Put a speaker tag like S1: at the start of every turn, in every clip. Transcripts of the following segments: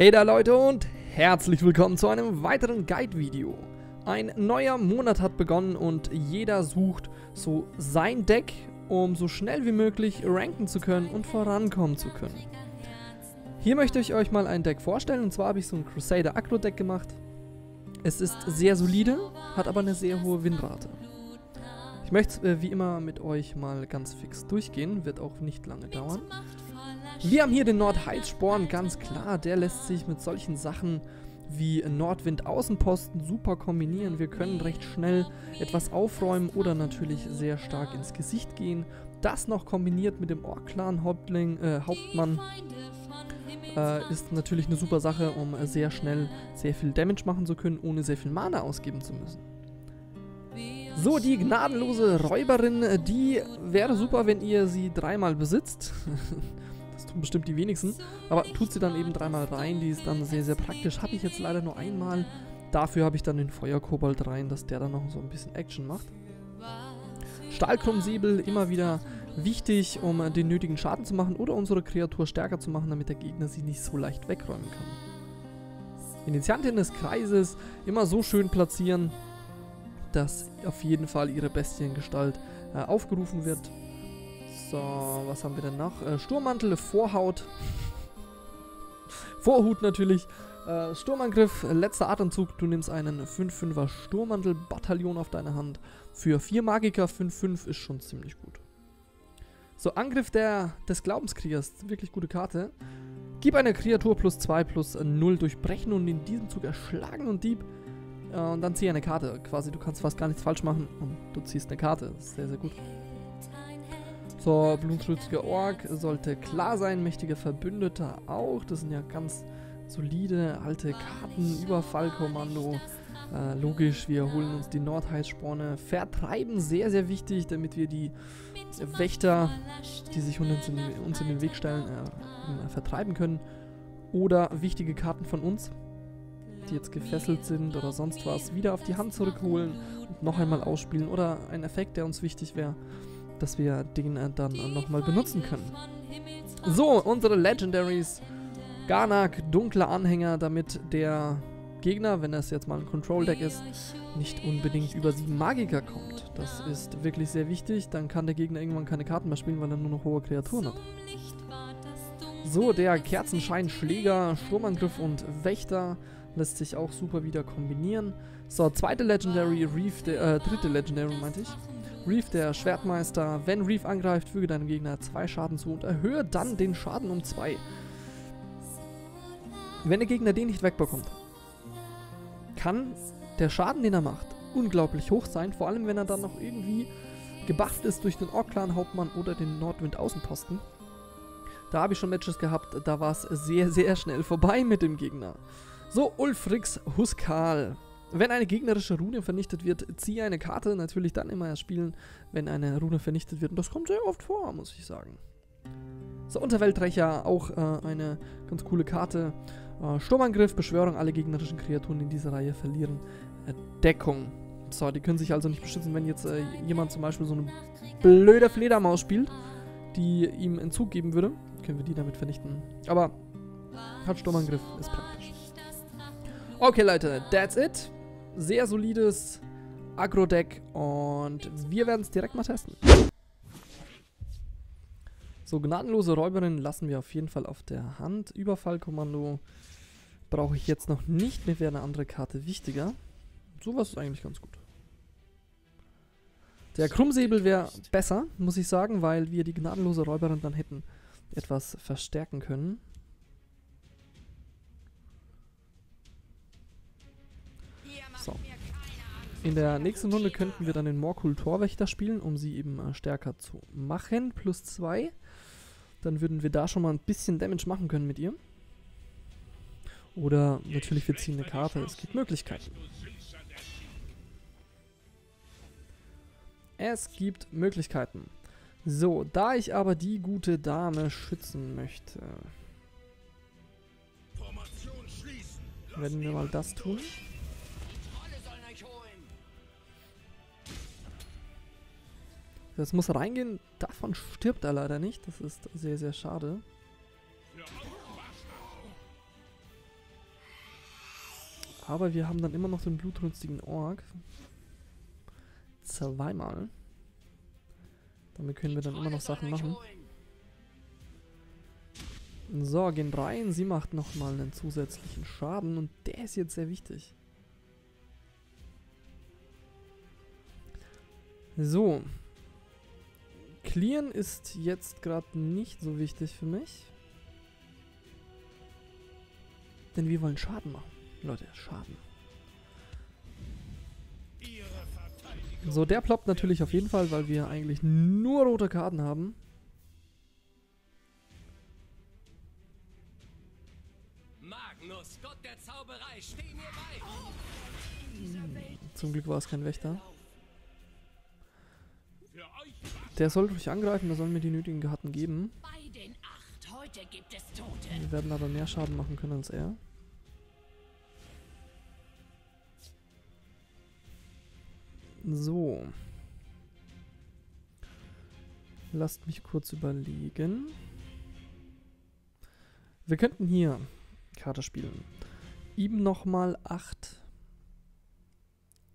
S1: Hey da Leute und herzlich willkommen zu einem weiteren Guide-Video. Ein neuer Monat hat begonnen und jeder sucht so sein Deck, um so schnell wie möglich ranken zu können und vorankommen zu können. Hier möchte ich euch mal ein Deck vorstellen und zwar habe ich so ein Crusader Aggro Deck gemacht. Es ist sehr solide, hat aber eine sehr hohe Winrate. Ich möchte äh, wie immer mit euch mal ganz fix durchgehen, wird auch nicht lange dauern. Wir haben hier den Nordheizsporn, ganz klar. Der lässt sich mit solchen Sachen wie Nordwind-Außenposten super kombinieren. Wir können recht schnell etwas aufräumen oder natürlich sehr stark ins Gesicht gehen. Das noch kombiniert mit dem Ork-Clan-Hauptmann äh, äh, ist natürlich eine super Sache, um sehr schnell sehr viel Damage machen zu können, ohne sehr viel Mana ausgeben zu müssen. So, die gnadenlose Räuberin, die wäre super, wenn ihr sie dreimal besitzt. tun bestimmt die wenigsten. Aber tut sie dann eben dreimal rein, die ist dann sehr, sehr praktisch. Habe ich jetzt leider nur einmal. Dafür habe ich dann den Feuerkobold rein, dass der dann noch so ein bisschen Action macht. Stahlkrummsäbel immer wieder wichtig, um den nötigen Schaden zu machen oder unsere Kreatur stärker zu machen, damit der Gegner sie nicht so leicht wegräumen kann. Initiantin des Kreises immer so schön platzieren, dass auf jeden Fall ihre Bestiengestalt äh, aufgerufen wird. So, was haben wir denn noch? Äh, Sturmmantel, Vorhaut. Vorhut natürlich. Äh, Sturmangriff, letzter Atemzug. Du nimmst einen 5-5er Sturmmantel-Bataillon auf deine Hand. Für 4 Magiker 5-5 ist schon ziemlich gut. So, Angriff der, des Glaubenskriegers. Wirklich gute Karte. Gib eine Kreatur plus 2 plus 0 durchbrechen und in diesem Zug erschlagen und Dieb. Äh, und dann zieh eine Karte. Quasi, du kannst fast gar nichts falsch machen und du ziehst eine Karte. Sehr, sehr gut. So, blutrünstiger Ork sollte klar sein, mächtiger Verbündeter auch. Das sind ja ganz solide alte Karten, Überfallkommando. Äh, logisch, wir holen uns die Nordheizsporne. Vertreiben, sehr, sehr wichtig, damit wir die Wächter, die sich uns in, uns in den Weg stellen, äh, vertreiben können. Oder wichtige Karten von uns, die jetzt gefesselt sind oder sonst was, wieder auf die Hand zurückholen und noch einmal ausspielen. Oder ein Effekt, der uns wichtig wäre dass wir den äh, dann äh, nochmal benutzen können. So, unsere Legendaries. Garnak, dunkler Anhänger, damit der Gegner, wenn das jetzt mal ein Control-Deck ist, nicht unbedingt über sieben Magiker kommt. Das ist wirklich sehr wichtig. Dann kann der Gegner irgendwann keine Karten mehr spielen, weil er nur noch hohe Kreaturen hat. So, der Kerzenschein-Schläger, Sturmangriff und Wächter lässt sich auch super wieder kombinieren. So, zweite Legendary, Reef, äh, dritte Legendary meinte ich. Reef, der Schwertmeister. Wenn Reef angreift, füge deinem Gegner zwei Schaden zu und erhöhe dann den Schaden um zwei. Wenn der Gegner den nicht wegbekommt, kann der Schaden, den er macht, unglaublich hoch sein. Vor allem, wenn er dann noch irgendwie gebufft ist durch den Ork-Clan-Hauptmann oder den Nordwind-Außenposten. Da habe ich schon Matches gehabt, da war es sehr, sehr schnell vorbei mit dem Gegner. So, Ulfrix Huskal. Wenn eine gegnerische Rune vernichtet wird, ziehe eine Karte. Natürlich dann immer erst spielen, wenn eine Rune vernichtet wird. Und das kommt sehr oft vor, muss ich sagen. So, Unterweltrecher, auch äh, eine ganz coole Karte. Äh, Sturmangriff, Beschwörung, alle gegnerischen Kreaturen in dieser Reihe verlieren äh, Deckung. So, die können sich also nicht beschützen, wenn jetzt äh, jemand zum Beispiel so eine blöde Fledermaus spielt, die ihm Entzug geben würde. Können wir die damit vernichten. Aber hat Sturmangriff, ist praktisch. Okay, Leute, that's it sehr solides Agro-Deck und wir werden es direkt mal testen. So, gnadenlose Räuberin lassen wir auf jeden Fall auf der Hand. Überfallkommando brauche ich jetzt noch nicht. Mir wäre eine andere Karte wichtiger. Sowas ist eigentlich ganz gut. Der Krummsäbel wäre besser, muss ich sagen, weil wir die gnadenlose Räuberin dann hätten etwas verstärken können. So. In der nächsten Runde könnten wir dann den Morkul Torwächter spielen, um sie eben äh, stärker zu machen. Plus 2. Dann würden wir da schon mal ein bisschen Damage machen können mit ihr. Oder natürlich wir ziehen eine Karte. Es gibt Möglichkeiten. Es gibt Möglichkeiten. So, da ich aber die gute Dame schützen möchte, werden wir mal das tun. Das muss reingehen. Davon stirbt er leider nicht. Das ist sehr, sehr schade. Aber wir haben dann immer noch den blutrünstigen Ork. Zweimal. Damit können wir dann immer noch Sachen machen. So, gehen rein. Sie macht nochmal einen zusätzlichen Schaden und der ist jetzt sehr wichtig. So. Clearen ist jetzt gerade nicht so wichtig für mich. Denn wir wollen Schaden machen. Leute, Schaden. So, der ploppt natürlich auf jeden Fall, weil wir eigentlich nur rote Karten haben. Magnus, Gott der Zauberei, steh mir bei! Zum Glück war es kein Wächter. Der soll ruhig angreifen, da sollen mir die nötigen Karten geben. Wir werden aber mehr Schaden machen können als er. So. Lasst mich kurz überlegen. Wir könnten hier Karte spielen. Ihm nochmal 8.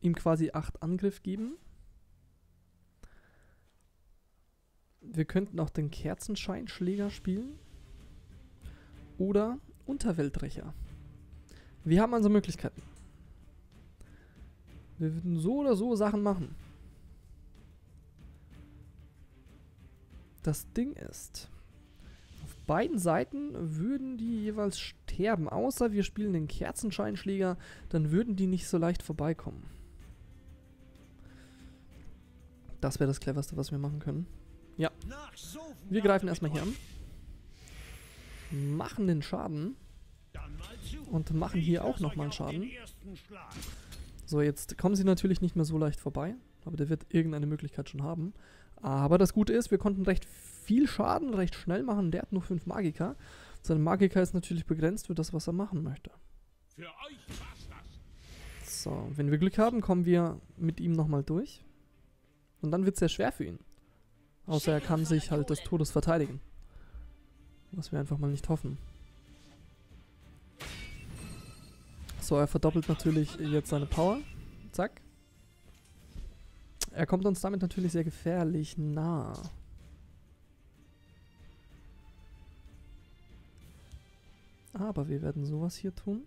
S1: Ihm quasi 8 Angriff geben. Wir könnten auch den Kerzenscheinschläger spielen. Oder Unterweltrecher. Wir haben also Möglichkeiten. Wir würden so oder so Sachen machen. Das Ding ist, auf beiden Seiten würden die jeweils sterben, außer wir spielen den Kerzenscheinschläger, dann würden die nicht so leicht vorbeikommen. Das wäre das cleverste, was wir machen können. Ja. Wir greifen erstmal hier an. Machen den Schaden. Und machen hier auch nochmal einen Schaden. So, jetzt kommen sie natürlich nicht mehr so leicht vorbei. Aber der wird irgendeine Möglichkeit schon haben. Aber das Gute ist, wir konnten recht viel Schaden recht schnell machen. Der hat nur 5 Magika. Seine Magika ist natürlich begrenzt für das, was er machen möchte. So, wenn wir Glück haben, kommen wir mit ihm nochmal durch. Und dann wird es sehr schwer für ihn. Außer er kann sich halt des Todes verteidigen. Was wir einfach mal nicht hoffen. So, er verdoppelt natürlich jetzt seine Power. Zack. Er kommt uns damit natürlich sehr gefährlich nah. Aber wir werden sowas hier tun.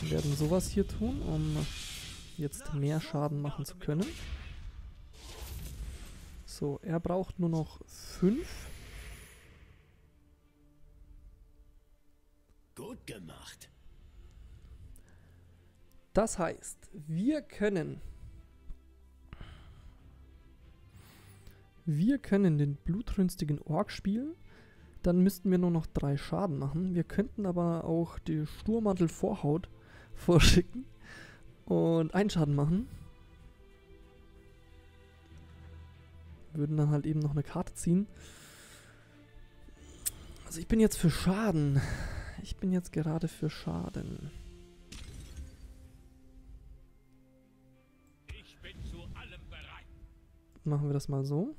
S1: Wir werden sowas hier tun, um jetzt mehr Schaden machen zu können. So, er braucht nur noch 5. Gut gemacht. Das heißt, wir können wir können den blutrünstigen Ork spielen. Dann müssten wir nur noch drei Schaden machen. Wir könnten aber auch die Sturmantel Vorhaut vorschicken und einen Schaden machen. Würden dann halt eben noch eine Karte ziehen. Also ich bin jetzt für Schaden. Ich bin jetzt gerade für Schaden. Ich bin zu allem bereit. Machen wir das mal so.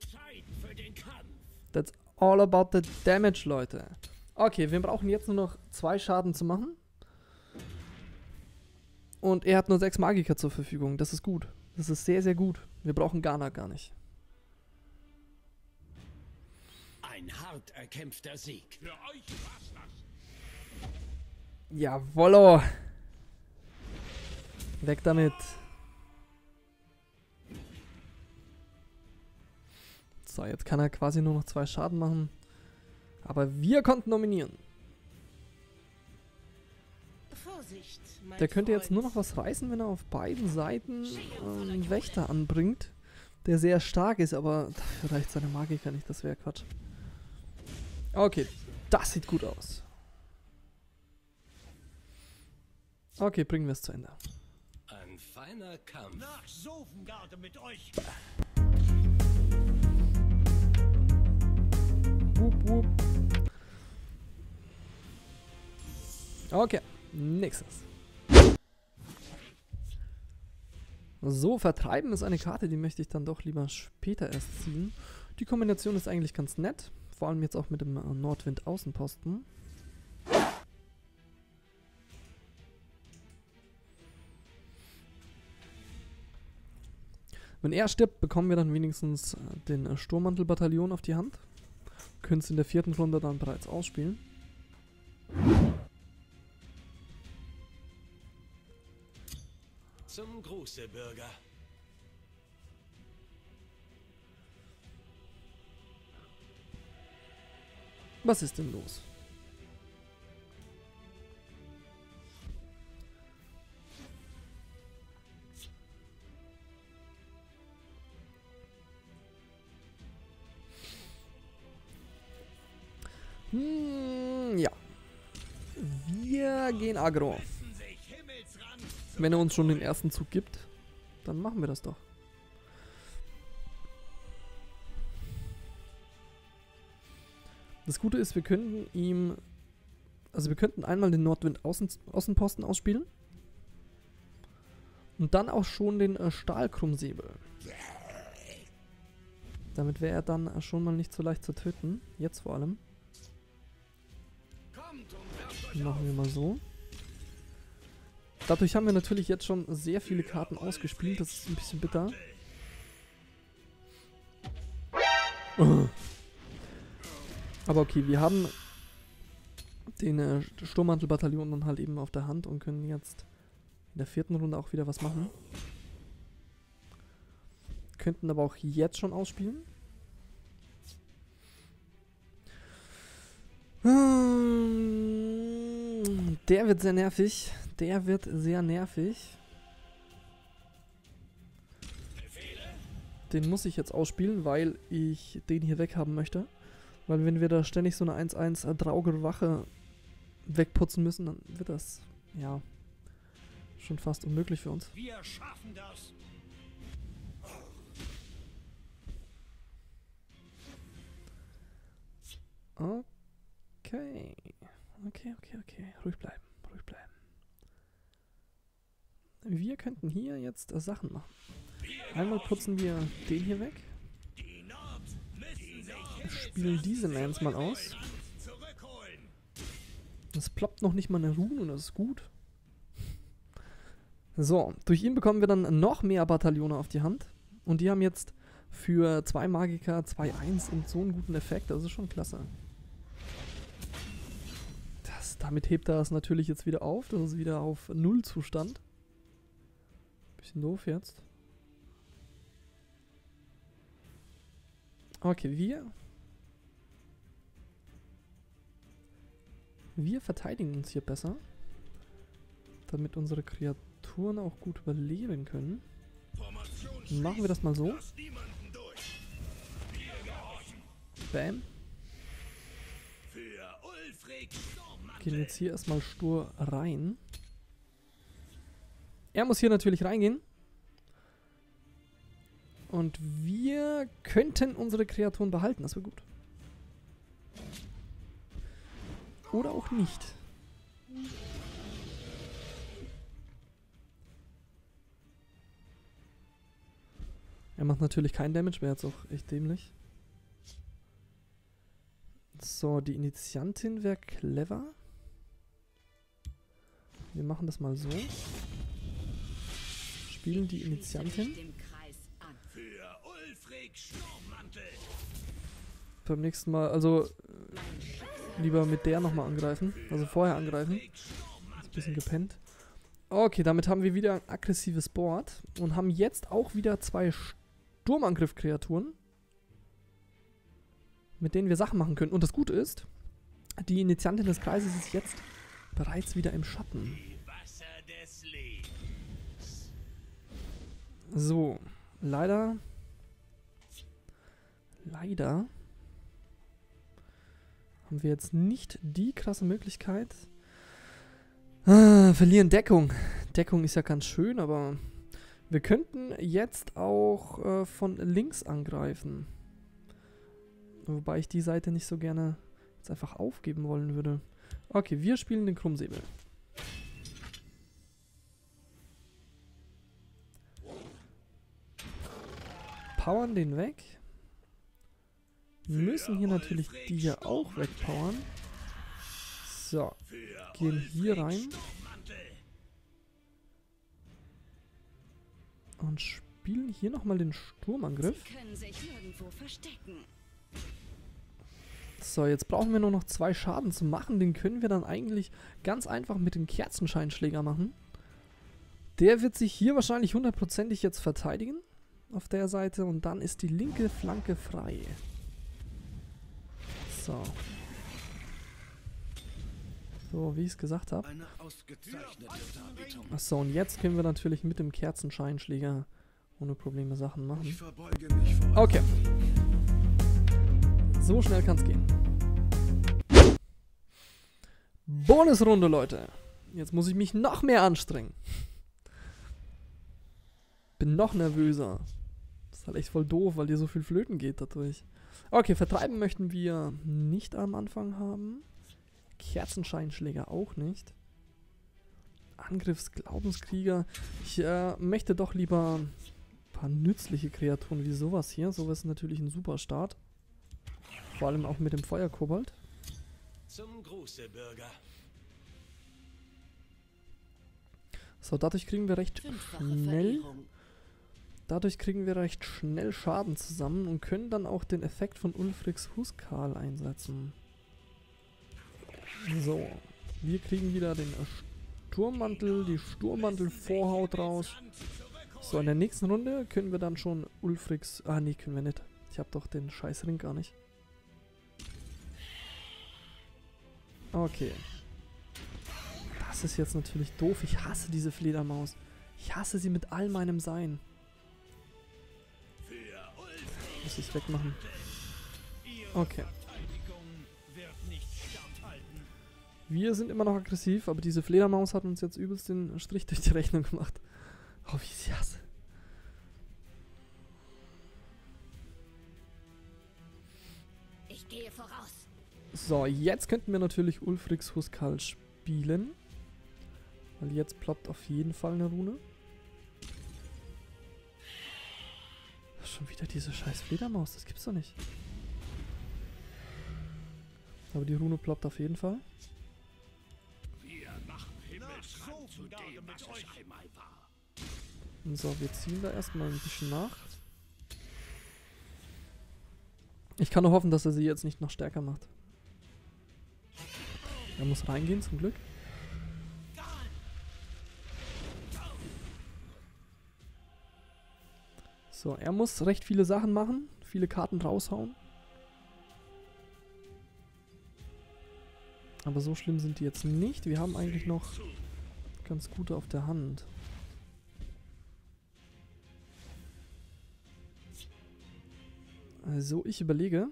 S1: Zeit für den Kampf. That's all about the damage, Leute. Okay, wir brauchen jetzt nur noch zwei Schaden zu machen. Und er hat nur sechs Magiker zur Verfügung. Das ist gut. Das ist sehr, sehr gut. Wir brauchen Ghana gar nicht. Ein hart erkämpfter Sieg. Für euch war's das. Jawollo. Weg damit. So, jetzt kann er quasi nur noch zwei Schaden machen. Aber wir konnten nominieren. Vorsicht, Der könnte jetzt nur noch was reißen, wenn er auf beiden Seiten einen ähm, Wächter anbringt, der sehr stark ist, aber dafür reicht seine Magiker nicht, das wäre Quatsch. Okay, das sieht gut aus. Okay, bringen wir es zu Ende. Ein feiner Kampf. Nach Sofengarde mit euch. Wup, wup. Okay, nächstes. So, Vertreiben ist eine Karte, die möchte ich dann doch lieber später erst ziehen. Die Kombination ist eigentlich ganz nett. Vor allem jetzt auch mit dem äh, Nordwind-Außenposten. Wenn er stirbt, bekommen wir dann wenigstens äh, den äh, Sturmmantelbataillon auf die Hand. Können es in der vierten Runde dann bereits ausspielen.
S2: Zum Gruße, Bürger.
S1: Was ist denn los? Aggro. Wenn er uns schon den ersten Zug gibt, dann machen wir das doch. Das Gute ist, wir könnten ihm... Also wir könnten einmal den Nordwind Außen, Außenposten ausspielen. Und dann auch schon den äh, Stahlkrummsäbel. Damit wäre er dann äh, schon mal nicht so leicht zu töten. Jetzt vor allem. Machen wir mal so. Dadurch haben wir natürlich jetzt schon sehr viele Karten ausgespielt. Das ist ein bisschen bitter. Aber okay, wir haben den äh, Sturmmantelbataillon dann halt eben auf der Hand und können jetzt in der vierten Runde auch wieder was machen. Könnten aber auch jetzt schon ausspielen. Der wird sehr nervig. Der wird sehr nervig. Den muss ich jetzt ausspielen, weil ich den hier weghaben möchte. Weil wenn wir da ständig so eine 1-1 Drauger Wache wegputzen müssen, dann wird das, ja, schon fast unmöglich für uns.
S2: Wir schaffen das.
S1: Okay. Okay, okay, okay. Ruhig bleiben, ruhig bleiben. Wir könnten hier jetzt äh, Sachen machen. Einmal putzen wir den hier weg. Spielen diese Lands mal aus. Es ploppt noch nicht mal eine Rune und das ist gut. So, durch ihn bekommen wir dann noch mehr Bataillone auf die Hand. Und die haben jetzt für zwei Magiker 2-1 und so einen guten Effekt. Das ist schon klasse. Damit hebt er es natürlich jetzt wieder auf. Das ist wieder auf Nullzustand. Bisschen doof jetzt. Okay, wir... Wir verteidigen uns hier besser. Damit unsere Kreaturen auch gut überleben können. Machen wir das mal so. Bam. Gehen jetzt hier erstmal stur rein. Er muss hier natürlich reingehen. Und wir könnten unsere Kreaturen behalten, das wäre gut. Oder auch nicht. Er macht natürlich keinen Damage, wäre jetzt auch echt dämlich. So, die Initiantin wäre clever. Wir machen das mal so. Spielen die Initiantin. Beim nächsten Mal, also äh, lieber mit der nochmal angreifen. Also vorher angreifen. Ist ein bisschen gepennt. Okay, damit haben wir wieder ein aggressives Board und haben jetzt auch wieder zwei Sturmangriff-Kreaturen, mit denen wir Sachen machen können. Und das Gute ist, die Initiantin des Kreises ist jetzt bereits wieder im Schatten. So, leider, leider haben wir jetzt nicht die krasse Möglichkeit. Ah, verlieren Deckung. Deckung ist ja ganz schön, aber wir könnten jetzt auch äh, von links angreifen. Wobei ich die Seite nicht so gerne jetzt einfach aufgeben wollen würde. Okay, wir spielen den Krummsäbel. Powern den weg. Müssen hier natürlich die hier auch wegpowern. So, gehen hier rein und spielen hier nochmal den Sturmangriff.
S3: Sie können sich nirgendwo verstecken.
S1: So, jetzt brauchen wir nur noch zwei Schaden zu machen. Den können wir dann eigentlich ganz einfach mit dem Kerzenscheinschläger machen. Der wird sich hier wahrscheinlich hundertprozentig jetzt verteidigen. Auf der Seite. Und dann ist die linke Flanke frei. So. So, wie ich es gesagt habe. Achso, und jetzt können wir natürlich mit dem Kerzenscheinschläger ohne Probleme Sachen machen. Okay. So schnell kann's gehen. Bonusrunde, Leute. Jetzt muss ich mich noch mehr anstrengen. Bin noch nervöser. Das ist halt echt voll doof, weil dir so viel flöten geht dadurch. Okay, vertreiben möchten wir nicht am Anfang haben. Kerzenscheinschläger auch nicht. Angriffsglaubenskrieger. Ich äh, möchte doch lieber ein paar nützliche Kreaturen wie sowas hier. Sowas ist natürlich ein super Start. Vor allem auch mit dem Feuerkobold.
S2: Zum Gruße, Bürger.
S1: So, dadurch kriegen wir recht schnell. Dadurch kriegen wir recht schnell Schaden zusammen und können dann auch den Effekt von Ulfrics Huskal einsetzen. So, wir kriegen wieder den Sturmmantel, die Sturmmantel-Vorhaut raus. So, in der nächsten Runde können wir dann schon Ulfrics... Ah, nee, können wir nicht. Ich habe doch den scheiß Ring gar nicht. Okay. Das ist jetzt natürlich doof. Ich hasse diese Fledermaus. Ich hasse sie mit all meinem Sein. Muss ich wegmachen. Okay. Wir sind immer noch aggressiv, aber diese Fledermaus hat uns jetzt übelst den Strich durch die Rechnung gemacht. Oh, wie ich sie hasse. So, jetzt könnten wir natürlich Ulfrics Huskal spielen. Weil jetzt ploppt auf jeden Fall eine Rune. Schon wieder diese scheiß Fledermaus, das gibt's doch nicht. Aber die Rune ploppt auf jeden Fall.
S2: Wir machen Himmelsrang zu dem, was es einmal war.
S1: Und So, wir ziehen da erstmal ein bisschen nach. Ich kann nur hoffen, dass er sie jetzt nicht noch stärker macht. Er muss reingehen, zum Glück. So, er muss recht viele Sachen machen, viele Karten raushauen. Aber so schlimm sind die jetzt nicht. Wir haben eigentlich noch ganz gute auf der Hand. Also ich überlege,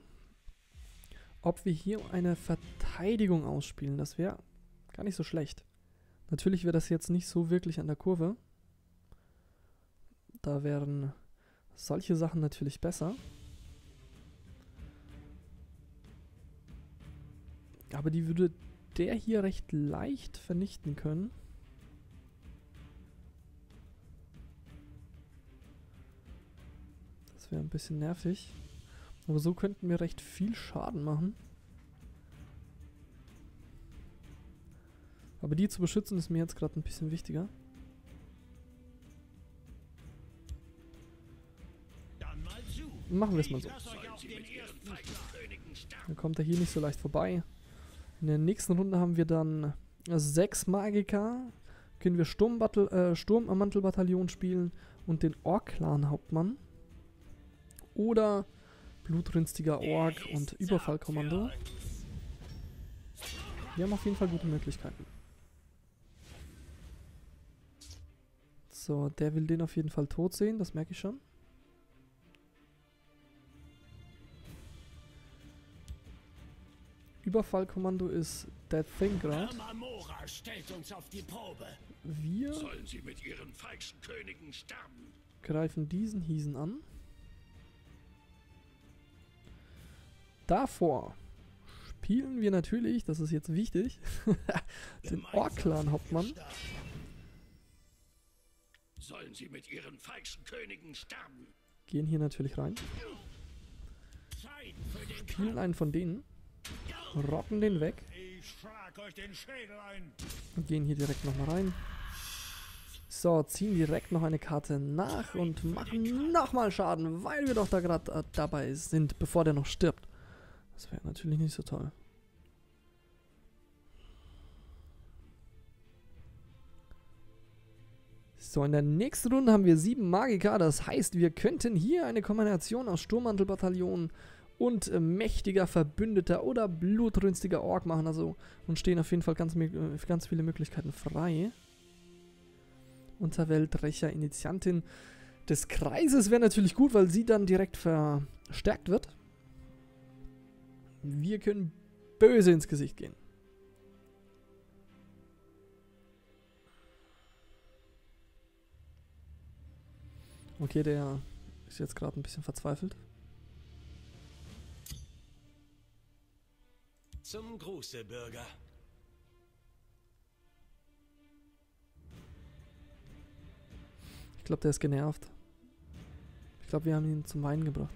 S1: ob wir hier eine Verteidigung ausspielen. Das wäre gar nicht so schlecht. Natürlich wäre das jetzt nicht so wirklich an der Kurve. Da wären solche Sachen natürlich besser. Aber die würde der hier recht leicht vernichten können. Das wäre ein bisschen nervig. Aber so könnten wir recht viel Schaden machen. Aber die zu beschützen ist mir jetzt gerade ein bisschen wichtiger. Machen wir es mal so. Dann kommt er hier nicht so leicht vorbei. In der nächsten Runde haben wir dann sechs Magiker. Können wir Sturmbattle, äh, Sturmmantelbataillon spielen und den Ork-Clan-Hauptmann. Oder blutrünstiger Ork und Überfallkommando. Wir haben auf jeden Fall gute Möglichkeiten. So, der will den auf jeden Fall tot sehen, das merke ich schon. Überfallkommando ist Dead Thing gerade.
S2: Amamora stellt uns auf die Probe.
S1: Wir
S2: Sollen sie mit ihren falschen Königen sterben?
S1: greifen diesen Hiesen an. Davor spielen wir natürlich, das ist jetzt wichtig, den Ork-Clan-Hauptmann.
S2: Sollen sie mit ihren falschen Königen sterben?
S1: Gehen hier natürlich rein. Spielen einen von denen. Rocken den weg. Und gehen hier direkt nochmal rein. So, ziehen direkt noch eine Karte nach und machen nochmal Schaden, weil wir doch da gerade äh, dabei sind, bevor der noch stirbt. Das wäre natürlich nicht so toll. So, in der nächsten Runde haben wir sieben Magiker. Das heißt, wir könnten hier eine Kombination aus Sturmmantelbataillon und äh, mächtiger Verbündeter oder blutrünstiger Ork machen. Also uns stehen auf jeden Fall ganz, äh, ganz viele Möglichkeiten frei. Unterweltrecher, Initiantin des Kreises wäre natürlich gut, weil sie dann direkt verstärkt wird. Wir können böse ins Gesicht gehen. Okay, der ist jetzt gerade ein bisschen verzweifelt.
S4: Zum Gruße, Bürger.
S1: Ich glaube, der ist genervt. Ich glaube, wir haben ihn zum Weinen gebracht.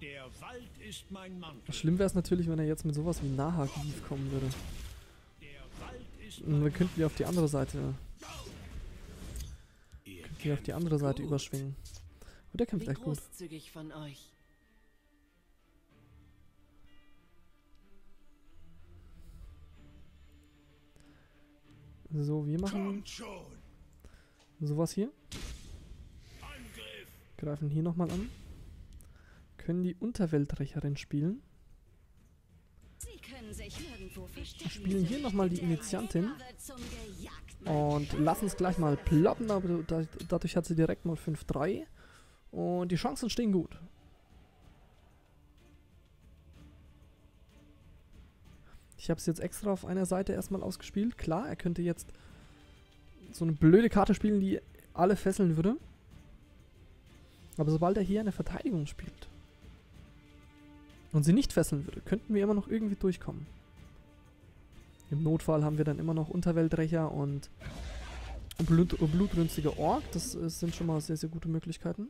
S2: Der Wald ist mein Mantel.
S1: Schlimm wäre es natürlich, wenn er jetzt mit sowas wie Nahagif kommen würde. Dann könnten wir auf die andere Seite,
S4: Ihr
S1: hier auf die andere Seite überschwingen. Und der kämpft
S5: Wie
S1: echt gut.
S5: von euch.
S1: So, wir machen sowas hier. Greifen hier nochmal an. Können die Unterweltrecherin spielen.
S3: Sie können sich nirgendwo verstecken.
S1: Spielen hier nochmal die Initiantin. Und lassen es gleich mal ploppen, aber da, dadurch hat sie direkt mal 5-3. Und die Chancen stehen gut. Ich habe es jetzt extra auf einer Seite erstmal ausgespielt. Klar, er könnte jetzt so eine blöde Karte spielen, die alle fesseln würde. Aber sobald er hier eine Verteidigung spielt und sie nicht fesseln würde, könnten wir immer noch irgendwie durchkommen. Im Notfall haben wir dann immer noch Unterweltrecher und Blut, blutrünstige Ork. Das äh, sind schon mal sehr, sehr gute Möglichkeiten.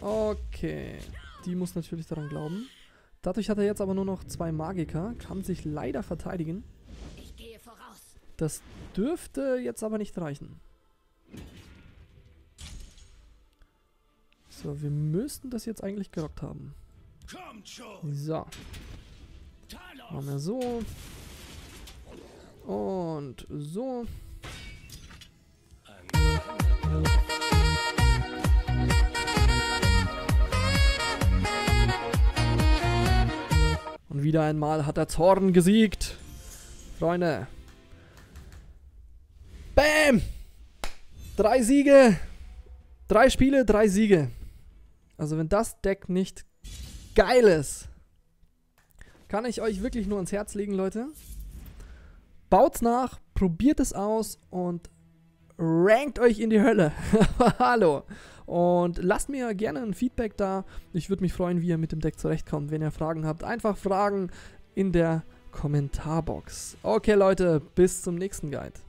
S1: Okay. Die muss natürlich daran glauben. Dadurch hat er jetzt aber nur noch zwei Magiker. Kann sich leider verteidigen.
S3: Ich gehe voraus.
S1: Das dürfte jetzt aber nicht reichen. So, wir müssten das jetzt eigentlich gerockt haben. So. Machen wir so. Und so. Und wieder einmal hat der Zorn gesiegt. Freunde. Bam! Drei Siege. Drei Spiele, drei Siege. Also wenn das Deck nicht geil ist, kann ich euch wirklich nur ans Herz legen, Leute. Baut's nach, probiert es aus und rankt euch in die Hölle. Hallo. Und lasst mir gerne ein Feedback da. Ich würde mich freuen, wie ihr mit dem Deck zurechtkommt. Wenn ihr Fragen habt, einfach Fragen in der Kommentarbox. Okay, Leute, bis zum nächsten Guide.